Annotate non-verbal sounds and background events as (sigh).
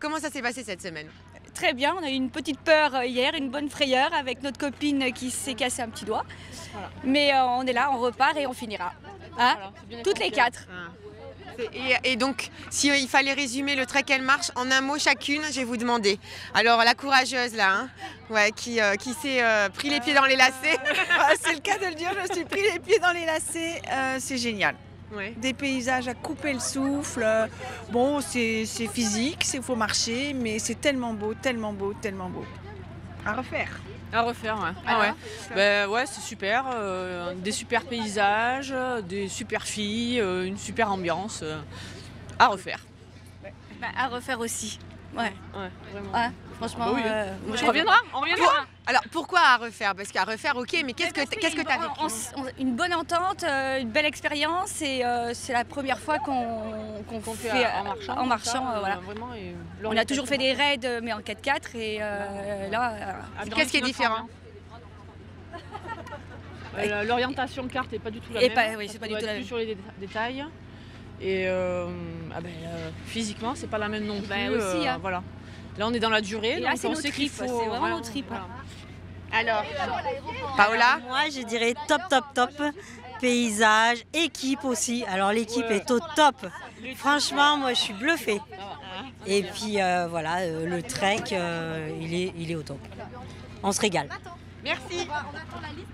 Comment ça s'est passé cette semaine Très bien, on a eu une petite peur euh, hier, une bonne frayeur avec notre copine qui s'est cassé un petit doigt. Mais euh, on est là, on repart et on finira. Hein Toutes les quatre. et, et donc, si il fallait résumer le trek Elle marche en un mot chacune, je vais vous demander. Alors, la courageuse là, hein, ouais, qui, euh, qui s'est euh, pris les pieds dans les lacets. (laughs) Ah, c'est le cas de le dire, je me suis pris les pieds dans les lacets, euh, c'est génial. Ouais. Des paysages à couper le souffle. euh, Bon, c'est c'est physique, il faut marcher, mais c'est tellement beau, tellement beau, tellement beau. À refaire. À refaire, ouais. Ah ouais. Ben ouais, c'est super. euh, des super paysages, des super filles, euh, une super ambiance. euh, à refaire. Bah, à refaire aussi. Ouais, Ouais, vraiment. ouais, franchement. Bah oui, hein. euh, On je reviendra, on reviendra. Alors, pourquoi à refaire? Parce qu'à refaire, ok, mais qu'est-ce que Parce qu'est-ce que t'as une- vécu bonne entente, euh, une belle expérience et euh, c'est la première fois qu'on fait, fait en marchant. en comme marchant, ça, euh, voilà. vraiment, et On a toujours fait des raids mais en 4x4 et euh, là, Qu'est-ce qui est différent? L'orientation carte n'est pas du tout la Et même. pas- oui, c'est pas du tout la plus même. sur les dé- détails. Et euh, ah ben, euh, physiquement, c'est pas la même non plus. Bah, aussi, euh, hein. voilà. Là, on est dans la durée. Et là, donc c'est nos tripes, vraiment nos tripes, voilà. Alors, Paola Moi, je dirais top, top, top. Paysage, équipe aussi. Alors, l'équipe est au top. Franchement, moi, je suis bluffée. Et puis, euh, voilà, euh, le trek, euh, il, est, il est au top. On se régale. Merci. On attend la liste